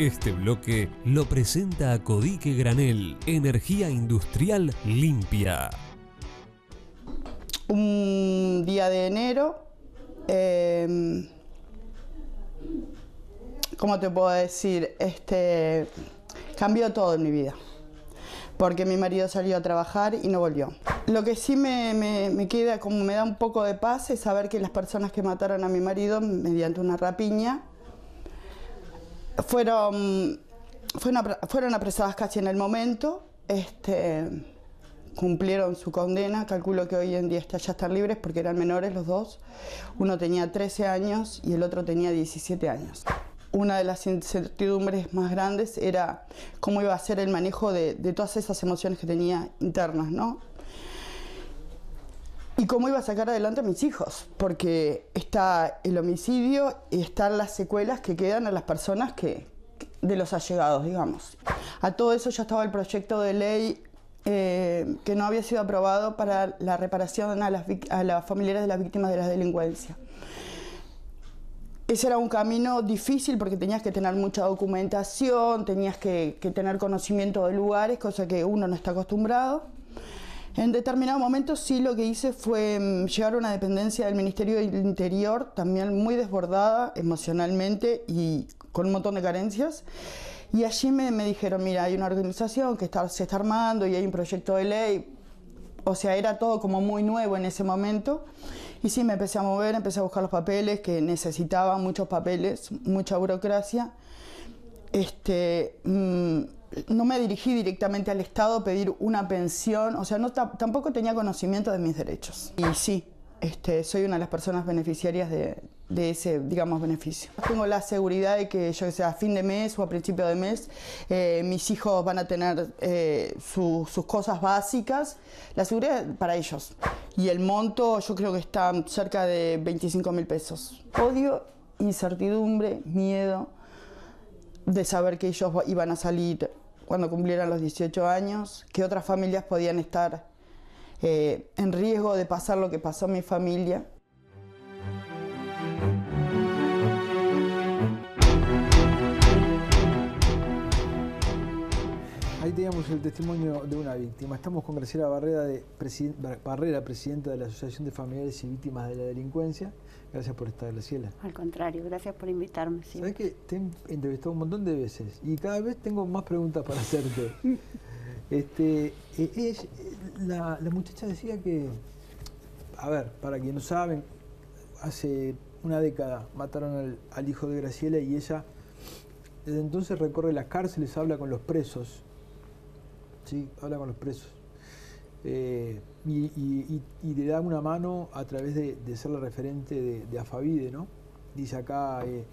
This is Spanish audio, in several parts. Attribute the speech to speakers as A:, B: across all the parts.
A: Este bloque lo presenta a Codique Granel, energía industrial limpia.
B: Un día de enero, eh, ¿cómo te puedo decir? Este, cambió todo en mi vida porque mi marido salió a trabajar y no volvió. Lo que sí me, queda, como me da un poco de paz, es saber que las personas que mataron a mi marido mediante una rapiña fueron, fueron, apresadas casi en el momento, este, cumplieron su condena, calculo que hoy en día ya están libres porque eran menores los dos, uno tenía 13 años y el otro tenía 17 años. Una de las incertidumbres más grandes era cómo iba a ser el manejo de, de todas esas emociones que tenía internas, ¿no? Y cómo iba a sacar adelante a mis hijos, porque está el homicidio y están las secuelas que quedan a las personas que, de los allegados, digamos. A todo eso ya estaba el proyecto de ley eh, que no había sido aprobado para la reparación a las, a familiares de las víctimas de la delincuencia. Ese era un camino difícil porque tenías que tener mucha documentación, tenías que, que tener conocimiento de lugares, cosa que uno no está acostumbrado. En determinado momento sí lo que hice fue mm, llevar una dependencia del Ministerio del Interior, también muy desbordada emocionalmente y con un montón de carencias. Y allí me, dijeron, mira, hay una organización que está, se está armando y hay un proyecto de ley. O sea, era todo como muy nuevo en ese momento. Y sí, me empecé a mover, empecé a buscar los papeles, que necesitaba muchos papeles, mucha burocracia. Este, mm, no me dirigí directamente al Estado a pedir una pensión, o sea, no, tampoco tenía conocimiento de mis derechos. Y sí, este, soy una de las personas beneficiarias de, ese, digamos, beneficio. Tengo la seguridad de que, yo sea, a fin de mes o a principio de mes, eh, mis hijos van a tener eh, sus cosas básicas, la seguridad para ellos. Y el monto yo creo que está cerca de 25 mil pesos. Odio, incertidumbre, miedo de saber que ellos iban a salir cuando cumplieran los 18 años, que otras familias podían estar eh, en riesgo de pasar lo que pasó a mi familia.
C: Ahí teníamos el testimonio de una víctima. Estamos con Graciela Barrera, de, Barrera, presidenta de la Asociación de Familiares y Víctimas de la Delincuencia. Gracias por estar, Graciela.
D: Al contrario, gracias por invitarme.
C: Sabes que te he entrevistado un montón de veces y cada vez tengo más preguntas para hacerte. este, eh, es, la, muchacha decía que, a ver, para quienes no saben, hace una década mataron al, hijo de Graciela y ella desde entonces recorre las cárceles, habla con los presos, ¿sí? habla con los presos. Eh, y, le da una mano a través de, ser la referente de, Afavide, ¿no? Dice acá, eh,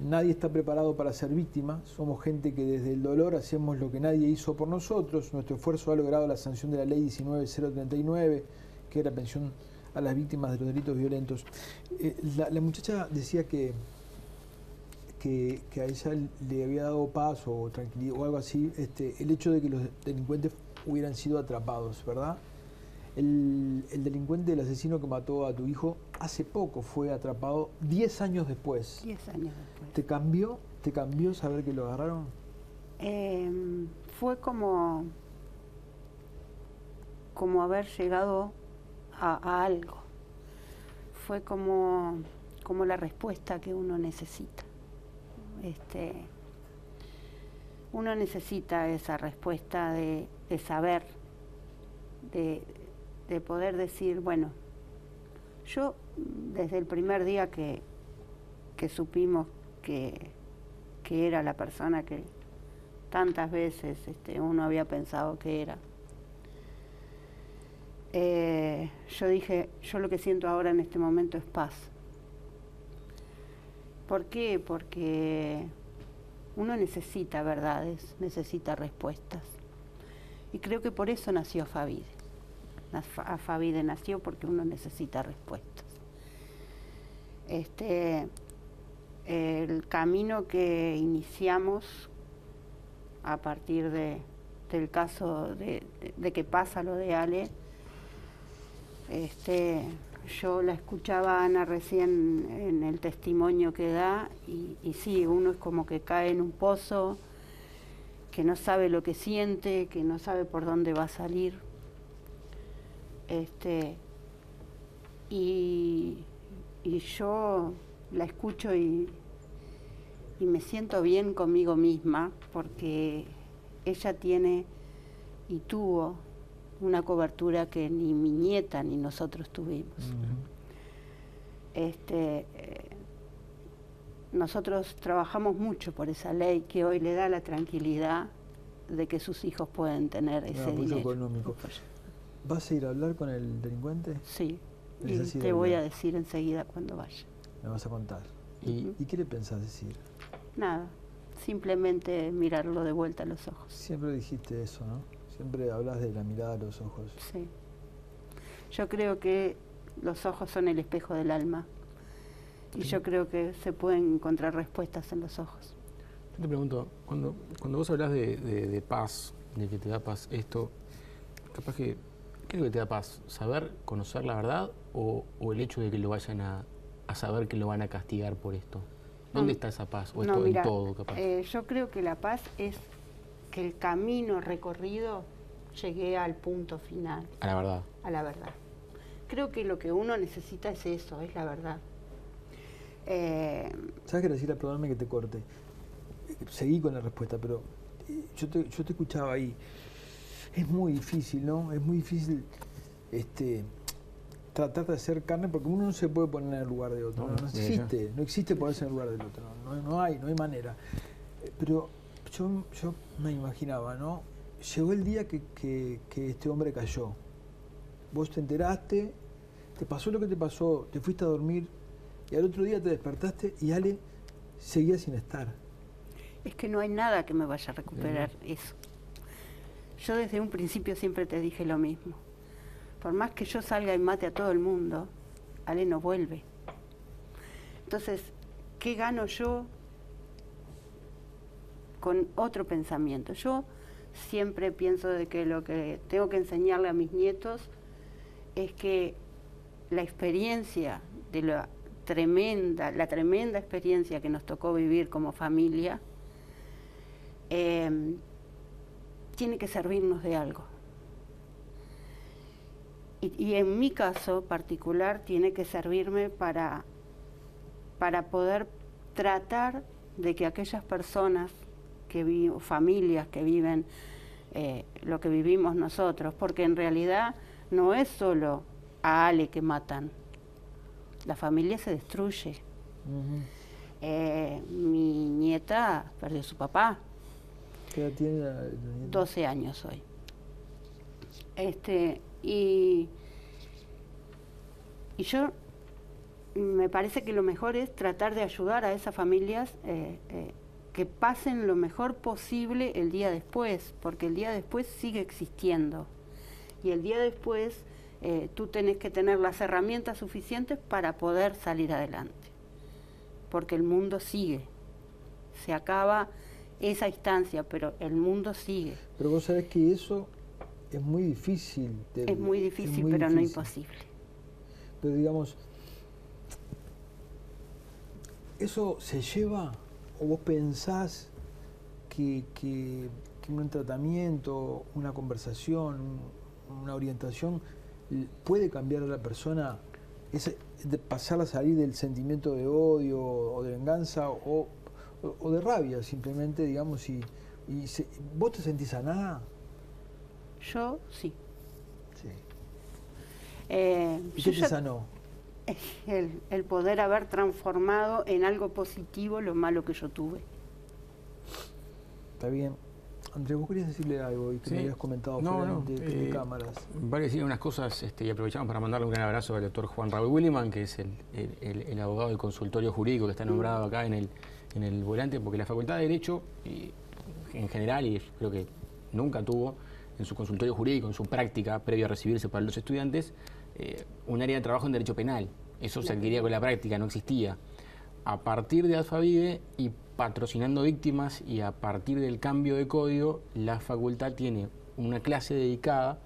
C: nadie está preparado para ser víctima, somos gente que desde el dolor hacemos lo que nadie hizo por nosotros, nuestro esfuerzo ha logrado la sanción de la ley 19039, que era pensión a las víctimas de los delitos violentos. Eh, la, muchacha decía que, que, a ella le había dado paz o tranquilidad o algo así, este, el hecho de que los delincuentes hubieran sido atrapados, ¿verdad? El, delincuente, el asesino que mató a tu hijo, hace poco fue atrapado, 10 años después.
D: 10 años después.
C: ¿Te cambió? ¿Te cambió saber que lo agarraron?
D: Em, fue como, como haber llegado a, algo. Fue como, como la respuesta que uno necesita. Este, uno necesita esa respuesta de, de saber, de, de poder decir, bueno, yo desde el primer día que, que supimos que, que, era la persona que tantas veces este, uno había pensado que era, eh, yo dije, yo lo que siento ahora en este momento es paz. ¿Por qué? Porque uno necesita verdades, necesita respuestas. Y creo que por eso nació Fabide a Fabide nació porque uno necesita respuestas. Este, el camino que iniciamos a partir de, del caso de, que pasa lo de Ale, este, yo la escuchaba Ana recién en el testimonio que da y sí, uno es como que cae en un pozo, que no sabe lo que siente, que no sabe por dónde va a salir. Este, y, y yo la escucho y, y me siento bien conmigo misma porque ella tiene y tuvo una cobertura que ni mi nieta ni nosotros tuvimos. Este, nosotros trabajamos mucho por esa ley que hoy le da la tranquilidad de que sus hijos pueden tener ese
C: apoyo
D: dinero.
C: económico. ¿Vas a ir a hablar con el delincuente?
D: Sí, y te voy a decir enseguida cuando vaya.
C: Me vas a contar.
E: Y,
C: ¿Y qué le pensás decir?
D: Nada, simplemente mirarlo de vuelta a los ojos.
C: Siempre dijiste eso, ¿no? Siempre hablas de la mirada a los ojos.
D: Sí. Yo creo que los ojos son el espejo del alma. Y yo creo que se pueden encontrar respuestas en los ojos.
E: yo te pregunto, cuando, cuando vos hablas de, de- de paz, de que te da paz esto, capaz que, ¿qué es lo que te da paz? ¿Saber, conocer la verdad o, o el hecho de que lo vayan a, a saber que lo van a castigar por esto? ¿Dónde
D: No,
E: está esa paz? ¿O
D: No, mira,
E: en todo, capaz?
D: eh, yo creo que la paz es que el camino recorrido llegue al punto final,
E: a la verdad.
D: a la verdad. Creo que lo que uno necesita es eso, es la verdad. Eh,
C: ¿Sabes qué, Graciela? Perdóname que te corte. Seguí con la respuesta, pero eh, yo te, yo te escuchaba ahí. Es muy difícil, ¿no? Es muy difícil este, tratar de hacer carne porque uno no se puede poner en el lugar de otro. No, existe, no existe ponerse en el lugar del otro. No, no, hay, no hay manera. Pero yo, yo me imaginaba, ¿no? Llegó el día que, que- que este hombre cayó. Vos te enteraste, te pasó lo que te pasó, te fuiste a dormir y al otro día te despertaste y Ale seguía sin estar.
D: es que no hay nada que me vaya a recuperar eso. Yo desde un principio siempre te dije lo mismo. Por más que yo salga y mate a todo el mundo, Ale no vuelve. Entonces, ¿qué gano yo con otro pensamiento? Yo siempre pienso de que lo que tengo que enseñarle a mis nietos es que la experiencia de la tremenda, la tremenda experiencia que nos tocó vivir como familia, eh, tiene que servirnos de algo. Y, en mi caso particular tiene que servirme para, para poder tratar de que aquellas personas que vi- o familias que viven eh, lo que vivimos nosotros, porque en realidad no es solo a Ale que matan, la familia se destruye. Eh, mi nieta perdió a su papá,
C: ¿Qué edad tiene la, la nieta?
D: 12 años hoy. Este, y, y yo me parece que lo mejor es tratar de ayudar a esas familias eh, eh, que pasen lo mejor posible el día después, porque el día después sigue existiendo. Y el día después eh, tú tenés que tener las herramientas suficientes para poder salir adelante, porque el mundo sigue. Se acaba esa instancia, pero el mundo sigue.
C: Pero vos sabés que eso es muy difícil. de-
D: Es muy difícil,
C: muy
D: pero no imposible.
C: Pero digamos, ¿eso se lleva o vos pensás que, que- que un tratamiento, una conversación, un- una orientación puede cambiar a la persona, de pasar a salir del sentimiento de odio o de venganza o, de rabia simplemente, digamos, y, y se- vos te sentís sanada?
D: Yo sí.
C: Sí.
D: Eh,
C: ¿Y qué te sanó?
D: el, el poder haber transformado en algo positivo lo malo que yo tuve.
C: Está bien. Andrés, vos querías decirle algo y que
E: Sí.
C: me habías comentado
E: No,
C: fuera
E: no,
C: de, de
E: eh,
C: cámaras.
E: Vale decir unas cosas este, y aprovechamos para mandarle un gran abrazo al doctor Juan Raúl Williman, que es el, el- el- el abogado del consultorio jurídico que está nombrado acá en el, en el volante, porque la Facultad de Derecho, y en general, y creo que nunca tuvo en su consultorio jurídico, en su práctica previa a recibirse para los estudiantes, eh, un área de trabajo en derecho penal. Eso se adquiría con la práctica, no existía. A partir de Alfavive y patrocinando víctimas y a partir del cambio de código, la facultad tiene una clase dedicada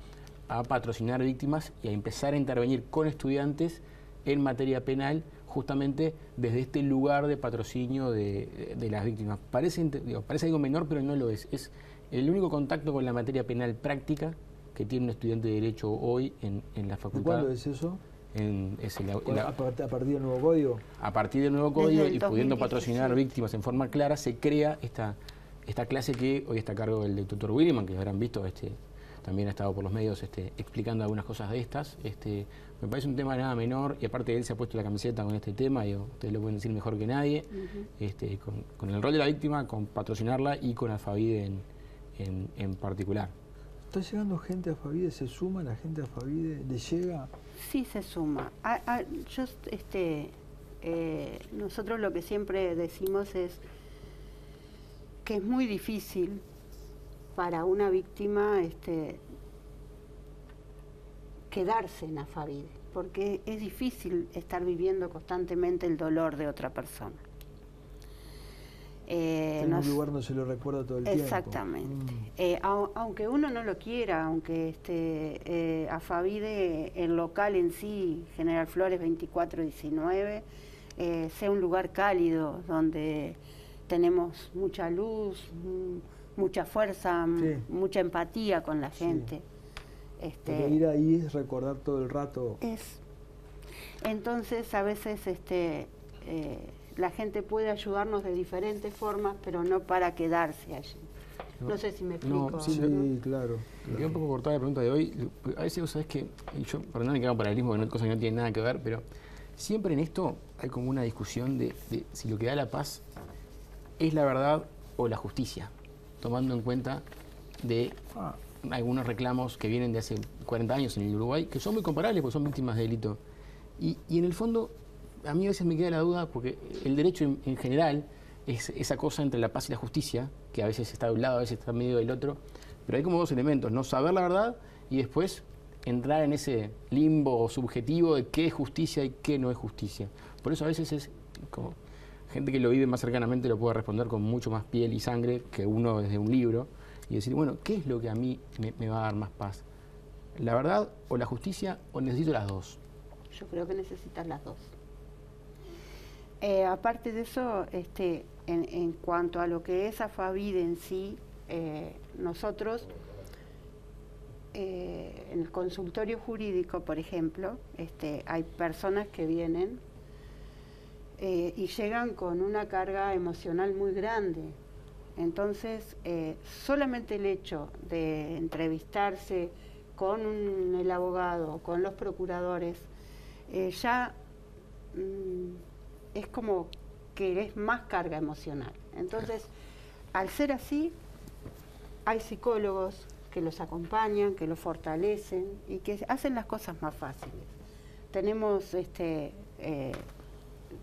E: a patrocinar víctimas y a empezar a intervenir con estudiantes en materia penal justamente desde este lugar de patrocinio de, de las víctimas. Parece, digo, parece algo menor, pero no lo es. Es el único contacto con la materia penal práctica que tiene un estudiante de Derecho hoy en, en la facultad.
C: ¿Cuándo es eso?
E: En, es el-
C: ¿A,
E: la-
C: a partir del nuevo código?
E: a partir del nuevo código y pudiendo
D: 2017.
E: patrocinar víctimas en forma clara, se crea esta, esta clase que hoy está a cargo del doctor Williman, que habrán visto, este, también ha estado por los medios este, explicando algunas cosas de estas. Este, me parece un tema nada menor y aparte él se ha puesto la camiseta con este tema, y ustedes lo pueden decir mejor que nadie, este, con, con el rol de la víctima, con patrocinarla y con Alfavide en, en, en particular.
C: ¿Está llegando gente a Favide? ¿Se suma la gente a Favide? ¿Le llega?
D: Sí se suma. A- yo, este, eh, nosotros lo que siempre decimos es que es muy difícil para una víctima este, quedarse en Afavide, porque es difícil estar viviendo constantemente el dolor de otra persona. Eh,
C: en
D: nos-
C: un lugar no se lo recuerda todo el tiempo.
D: Exactamente.
C: Mm.
D: Eh, au- aunque uno no lo quiera, aunque este, eh, Afavide, el local en sí, General Flores 2419, eh, sea un lugar cálido donde tenemos mucha luz, mm, mucha fuerza, m-
C: Sí.
D: mucha empatía con la
C: Sí.
D: gente. Este,
C: Porque ir ahí es recordar todo el rato.
D: es. Entonces, a veces este, eh, la gente puede ayudarnos de diferentes formas, pero no para quedarse allí. No,
E: No.
D: sé si me
E: No,
D: explico.
E: sí,
C: Sí,
E: ¿no?
C: claro.
E: Quedó un poco cortada la pregunta de hoy. A veces vos sabés que, y yo, perdón que haga paralelismo, que no cosas que no tienen nada que ver, pero siempre en esto hay como una discusión de, de si lo que da la paz es la verdad o la justicia, tomando en cuenta de
C: Ah,
E: algunos reclamos que vienen de hace 40 años en el Uruguay, que son muy comparables porque son víctimas de delito. Y, y en el fondo, a mí a veces me queda la duda, porque el derecho en, en general es esa cosa entre la paz y la justicia, que a veces está de un lado, a veces está medio del otro, pero hay como dos elementos, no saber la verdad y después entrar en ese limbo subjetivo de qué es justicia y qué no es justicia. Por eso a veces es como gente que lo vive más cercanamente lo puede responder con mucho más piel y sangre que uno desde un libro y decir, bueno, ¿qué es lo que a mí me va a dar más paz? ¿La verdad o la justicia o necesito las dos?
D: Yo creo que necesitas las dos. Eh, aparte de eso, este, en, cuanto a lo que es Afavide en sí, eh, nosotros eh, en el consultorio jurídico, por ejemplo, este, hay personas que vienen y llegan con una carga emocional muy grande. Entonces, solamente el hecho de entrevistarse con el abogado, con los procuradores, ya mm, es como que es más carga emocional. Entonces, al ser así, hay psicólogos que los acompañan, que los fortalecen y que hacen las cosas más fáciles. Tenemos este, eh,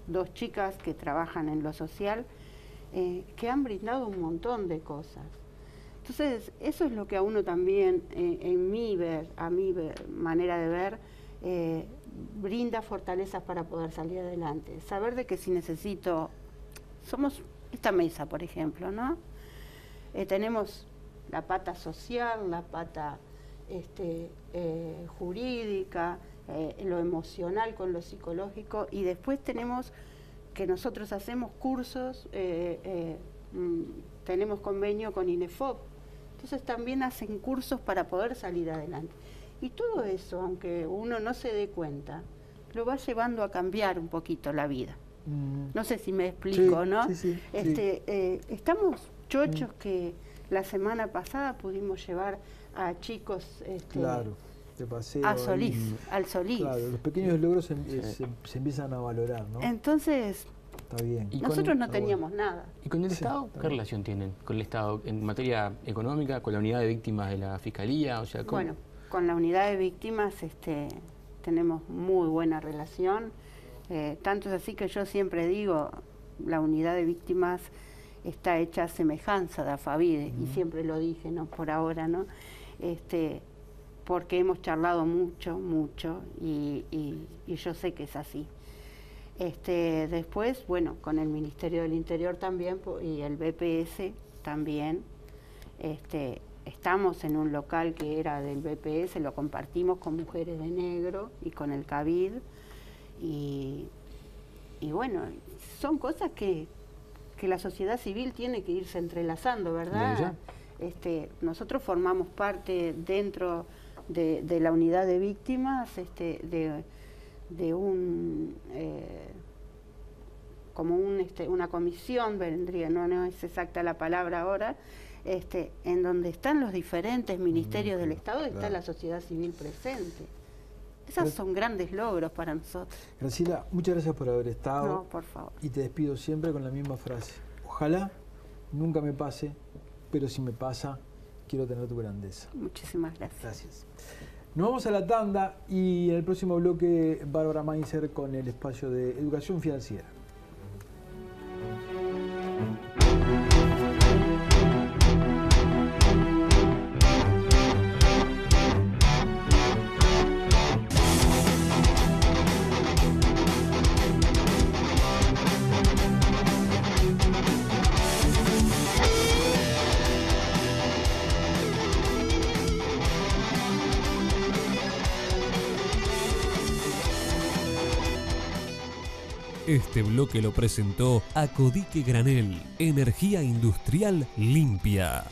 D: dos chicas que trabajan en lo social eh, que han brindado un montón de cosas. Entonces, eso es lo que a uno también, eh, en mi ver, a mi manera de ver, brinda fortalezas para poder salir adelante. Saber de que si necesito, somos esta mesa, por ejemplo, ¿no? Eh, tenemos la pata social, la pata este, eh, jurídica, eh, lo emocional con lo psicológico y después tenemos que nosotros hacemos cursos, mm, tenemos convenio con INEFOP, entonces también hacen cursos para poder salir adelante. Y todo eso, aunque uno no se dé cuenta, lo va llevando a cambiar un poquito la vida.
C: mm,
D: No sé si me explico,
C: Sí,
D: ¿no?
C: sí, sí, sí.
D: este, eh, estamos chochos que la semana pasada pudimos llevar a chicos este,
C: claro, de paseo.
D: a. Solís, al Solís.
C: Claro, los pequeños logros se, eh, se- se empiezan a valorar, ¿no?
D: Entonces,
C: Está bien.
E: Y con-
D: nosotros no
C: está
D: teníamos nada.
E: ¿Y con el
C: Sí,
E: Estado? ¿Qué relación tienen con el Estado en materia económica, con la unidad de víctimas de la Fiscalía? O sea, ¿cómo?
D: Bueno, con la unidad de víctimas este, tenemos muy buena relación. eh, tanto es así que yo siempre digo, la unidad de víctimas está hecha a semejanza de Afavide, y siempre lo dije, ¿no? Por ahora, ¿no? Este, porque hemos charlado mucho, mucho, y, y- y yo sé que es así. Este, después, bueno, con el Ministerio del Interior también y el BPS también, este, estamos en un local que era del BPS, lo compartimos con Mujeres de Negro y con el CABID. Y, y bueno, son cosas que, que la sociedad civil tiene que irse entrelazando, ¿verdad? Este, nosotros formamos parte dentro de, de la unidad de víctimas este, de, de un... Eh, como un, este, una comisión, vendría, no, no es exacta la palabra ahora, este, en donde están los diferentes ministerios del Estado está la sociedad civil presente. Esos son grandes logros para nosotros.
C: Graciela, muchas gracias por haber estado.
D: No, por favor.
C: Y te despido siempre con la misma frase. Ojalá nunca me pase, pero si me pasa, quiero tener tu grandeza.
D: Muchísimas gracias.
C: Gracias. Nos vamos a la tanda y en el próximo bloque Bárbara Mainzer con el espacio de educación financiera.
A: Este bloque lo presentó Acodique Granel, energía industrial limpia.